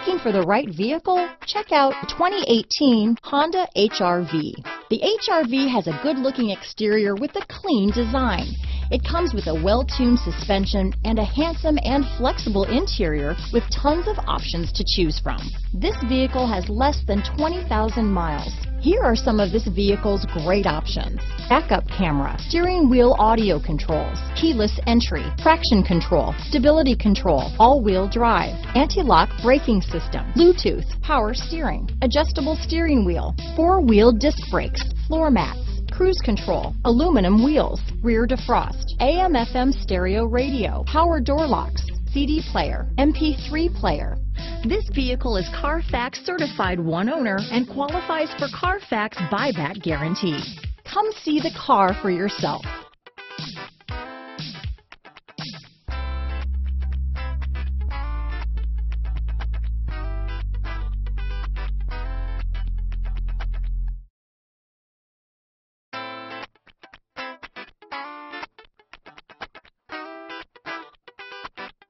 Looking for the right vehicle? Check out 2018 Honda HRV. The HRV has a good-looking exterior with a clean design. It comes with a well-tuned suspension and a handsome and flexible interior with tons of options to choose from. This vehicle has less than 20,000 miles. Here are some of this vehicle's great options. Backup camera, steering wheel audio controls, keyless entry, traction control, stability control, all-wheel drive, anti-lock braking system, Bluetooth, power steering, adjustable steering wheel, four-wheel disc brakes, floor mats, cruise control, aluminum wheels, rear defrost, AM FM stereo radio, power door locks, CD player, MP3 player. This vehicle is Carfax certified one owner and qualifies for Carfax buyback guarantee. Come see the car for yourself.